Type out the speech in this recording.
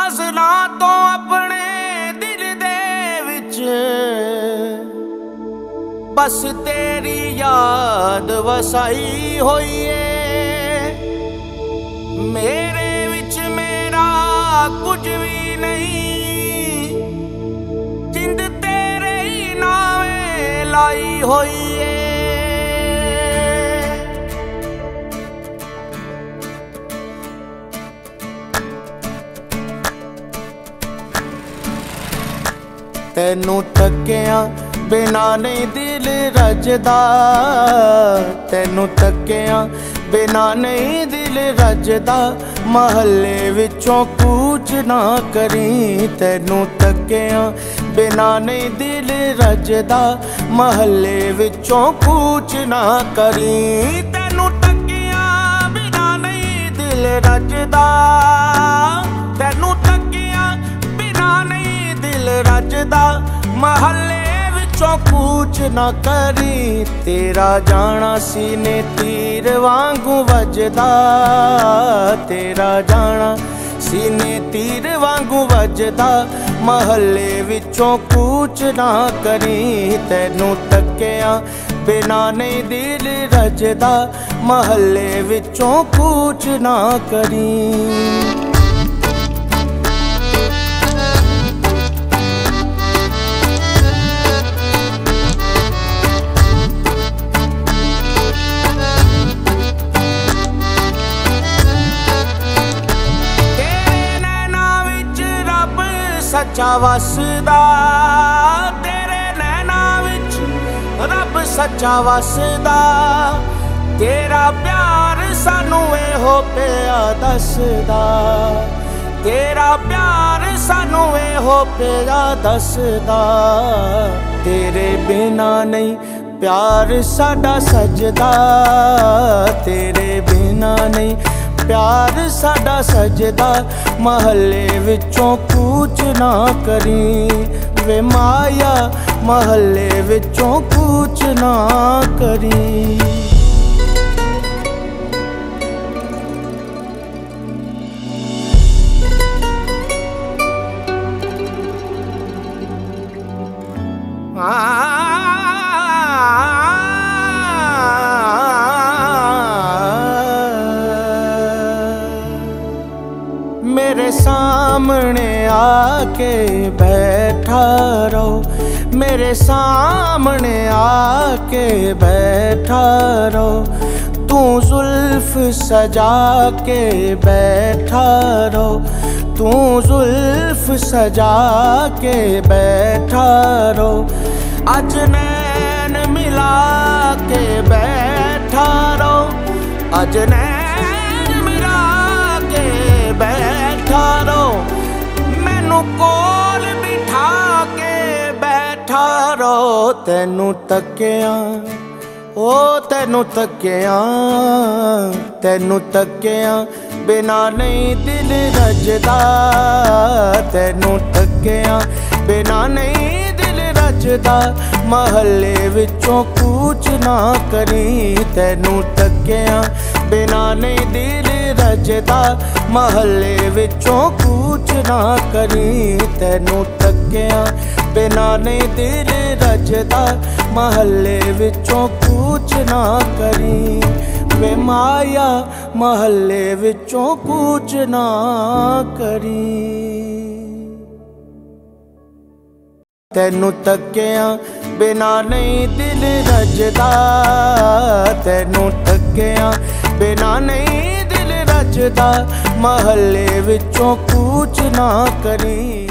ਫਸਲਾਂ ਤੋਂ ਆਪਣੇ ਦਿਲ ਦੇ ਵਿੱਚ। ਬਸ ਤੇਰੀ ਯਾਦ ਵਸਾਈ ਹੋਈ ਏ ਮੇਰੇ ਵਿੱਚ ਮੇਰਾ ਕੁਝ ਵੀ ਨਹੀਂ। ਜਿੰਦ ਤੇਰੇ ਹੀ ਨਾਵੇਂ ਲਾਈ ਹੋਈ ਏ ਤੈਨੂੰ ਤੱਕਿਆ ਬਿਨਾ ਨਹੀਂ ਦਿਲ ਰਜਦਾ। ਤੈਨੂੰ ਤੱਕਿਆ ਬਿਨਾ ਨਹੀਂ ਦਿਲ ਰਜਦਾ। ਮਹੱਲੇ ਵਿੱਚੋਂ ਕੂਚ ਨਾ ਕਰੀ। ਤੈਨੂੰ ਤੱਕਿਆ ਬਿਨਾ ਨਹੀਂ ਦਿਲ ਰੱਜਦਾ। ਮਹੱਲੇ ਵਿੱਚੋਂ ਕੂਚ ਨਾ ਕਰੀ। ਤੈਨੂੰ ਤੱਕਿਆ ਬਿਨਾ ਨਹੀਂ ਦਿਲ ਰੱਜਦਾ। ਤੈਨੂੰ ਤੱਕਿਆ ਰਜਦਾ ਮਹੱਲੇ ਵਿੱਚੋਂ ਕੂਚ ਨਾ ਕਰੀ। ਤੇਰਾ ਜਾਣਾ ਸੀਨੇ ਤੀਰ ਵਾਂਗੂ ਵੱਜਦਾ। ਤੇਰਾ ਜਾਣਾ ਸੀਨੇ ਤੀਰ ਵਾਂਗੂ ਵੱਜਦਾ। ਮਹੱਲੇ ਵਿੱਚੋਂ ਕੂਚ ਨਾ ਕਰੀ। ਤੈਨੂੰ ਤੱਕਿਆ ਬਿਨਾ ਨਹੀਂ ਦਿਲ ਰਜਦਾ। ਮਹੱਲੇ ਵਿੱਚੋਂ ਕੂਚ ਨਾ ਕਰੀ। ਸੱਚਾ ਵਸਦਾ ਤੇਰੇ ਨੈਣਾ ਵਿੱਚ, ਰੱਬ ਸੱਚਾ ਵਸਦਾ। ਤੇਰਾ ਪਿਆਰ ਸਾਨੂੰ ਇਹੋ ਪਿਆ ਦੱਸਦਾ। ਤੇਰਾ ਪਿਆਰ ਸਾਨੂੰ ਇਹੋ ਪਿਆ ਦੱਸਦਾ। ਤੇਰੇ ਬਿਨਾ ਨਹੀਂ ਪਿਆਰ ਸਾਡਾ ਸਜਦਾ। ਤੇਰੇ ਬਿਨਾ ਨਹੀਂ ਪਿਆਰ ਸਾਡਾ ਸਜਦਾ ਮਹੱਲੇ ਵਿੱਚੋਂ ਕੂਚ ਨਾ ਕਰੀ। ਵੇ ਮਾਇਆ, ਮਹੱਲੇ ਵਿੱਚੋਂ ਕੂਚ ਨਾ ਕਰੀ। ਮੇਰੇ सामने आके बैठा रहो। मेरे सामने आके बैठा रहो। तू जुल्फ सजा के बैठा रहो। तू जुल्फ सजा के बैठा रहो। अजनैन मिला के बैठा रहो। अजनैन ਬੈਠਾ ਤੈਨੂੰ ਤੱਕਿਆ ਓ ਤੈਨੂੰ ਤੱਕਿਆ ਤੈਨੂੰ ਤੱਕਿਆ। ਬਿਨਾ ਨਹੀਂ ਦਿਲ ਰਜਦਾ, ਤੈਨੂੰ ਤੱਕਿਆ। ਬਿਨਾ ਨਹੀਂ ਦਿਲ ਰਜਦਾ, ਮਹੱਲੇ ਵਿੱਚੋਂ ਕੂਚ ਨਾ ਕਰੀ, ਤੈਨੂੰ ਤੱਕਿਆ। ਬਿਨਾ ਨਹੀਂ ਦਿਲ ਰਜਦਾ, ਮਹੱਲੇ ਵਿੱਚੋਂ ਕੂਚ ਨਾ ਕਰੀ, ਤੈਨੂੰ ਤੱਕਿਆ। ਬਿਨਾ ਨਹੀਂ ਦਿਲ ਰਜਦਾ, ਮਹੱਲੇ ਵਿੱਚੋਂ ਕੂਚ ਨਾ ਕਰੀ। ਵੇ ਮਾਇਆ, ਮਹੱਲੇ ਵਿੱਚੋਂ ਕੂਚ ਨਾ ਕਰੀ। ਤੈਨੂੰ ਤੱਕਿਆ ਬਿਨਾ ਨਹੀਂ ਦਿਲ ਰਜਦਾ, ਤੈਨੂੰ ਤੱਕਿਆ ਬਿਨਾ ਨਹੀਂ ਦਿਲ ਰਜਦਾ, ਮਹੱਲੇ ਵਿੱਚੋਂ ਕੂਚ ਨਾ ਕਰੀ।